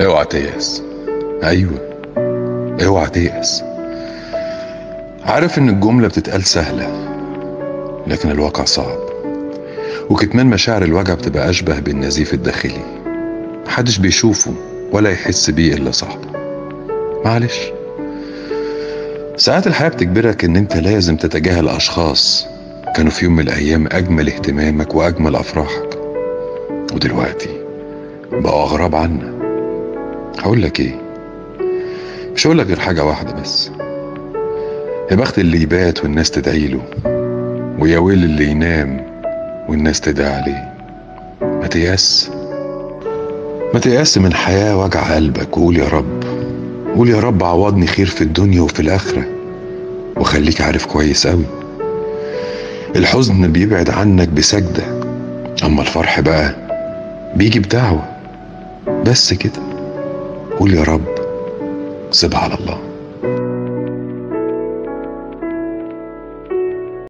اوعى تيأس. أيوه اوعى تيأس. عارف إن الجملة بتتقال سهلة لكن الواقع صعب. وكتمان مشاعر الوجع بتبقى أشبه بالنزيف الداخلي. محدش بيشوفه ولا يحس بيه إلا صاحبه. معلش. ساعات الحياة بتجبرك إن أنت لازم تتجاهل اشخاص كانوا في يوم من الأيام أجمل اهتمامك وأجمل أفراحك. ودلوقتي بقوا أغراب عنا. هقول لك إيه؟ مش هقول لك غير حاجة واحدة بس. يا بخت اللي يبات والناس تدعي له ويا ويل اللي ينام والناس تدعي عليه. ما تيأس. ما تيأس من حياة وجع قلبك وقول يا رب. قول يا رب عوضني خير في الدنيا وفي الآخرة وخليك عارف كويس أوي. الحزن بيبعد عنك بسجدة أما الفرح بقى بيجي بدعوة. بس كده. قول يا رب سيبها على الله.